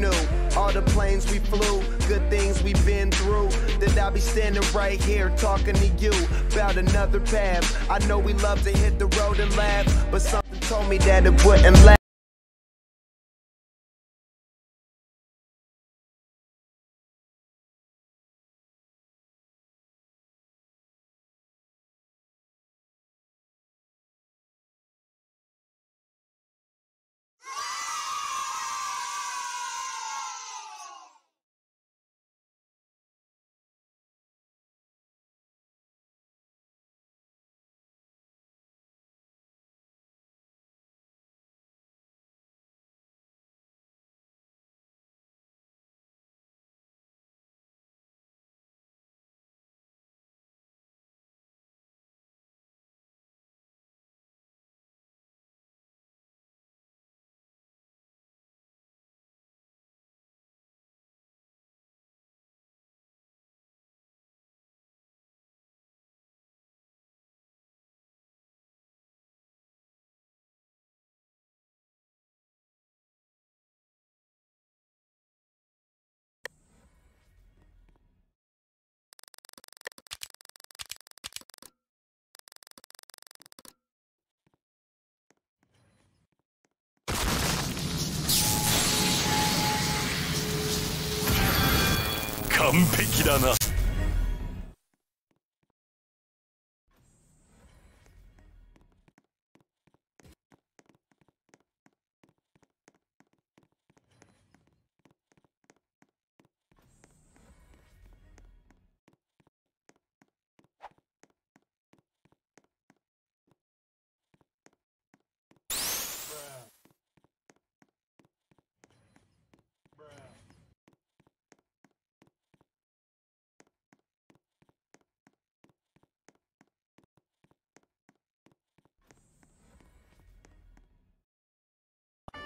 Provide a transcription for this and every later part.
Knew? All the planes we flew, good things we've been through. That I'll be standing right here talking to you about another path. I know we love to hit the road and laugh, but something told me that it wouldn't last.「完璧だな」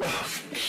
Oh,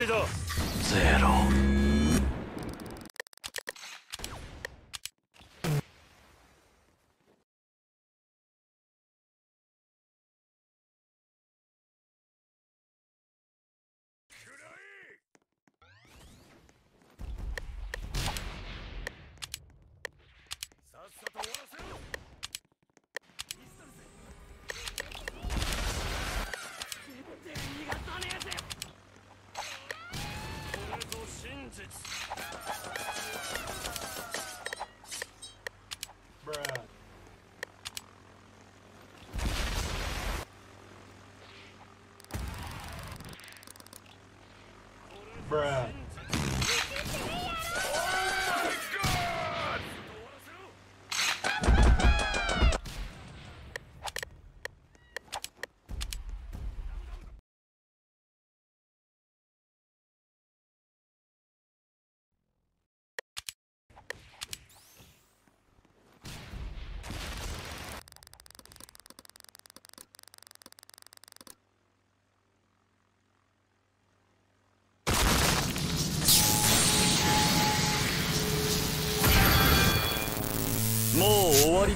ゼロ Bruh.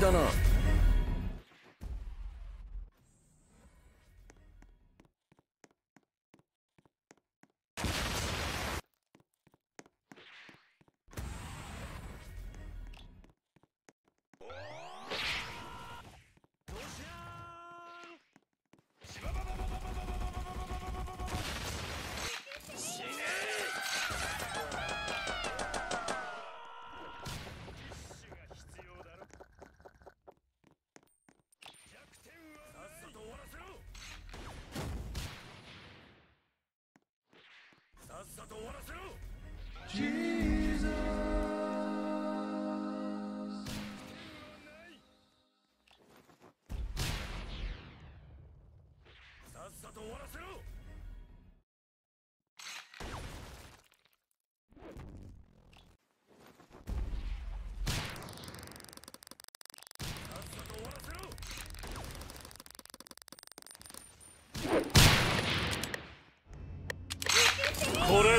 아니잖아 さっさと終わらせろ.さっさと終わらせろさっさと終わらせろ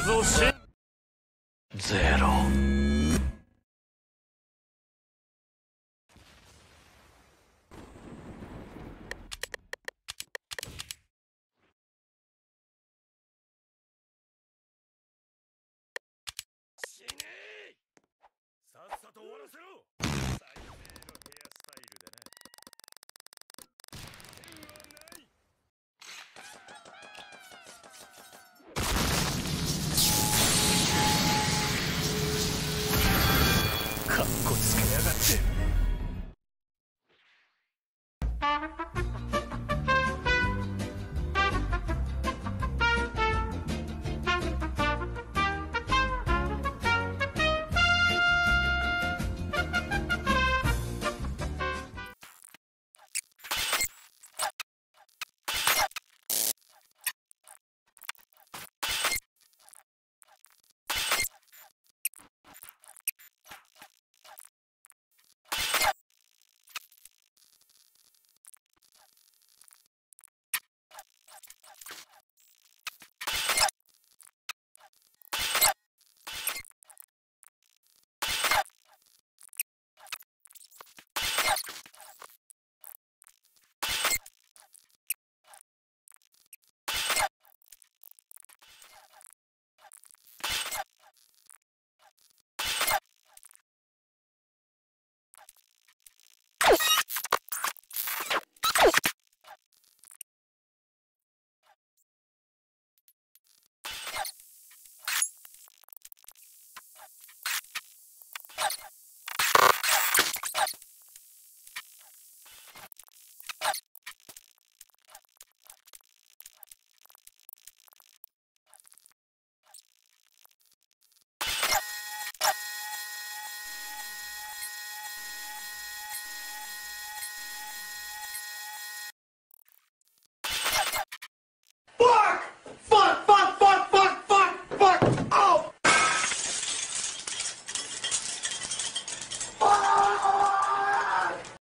これぞしゼロ死ねさっさと終わらせろ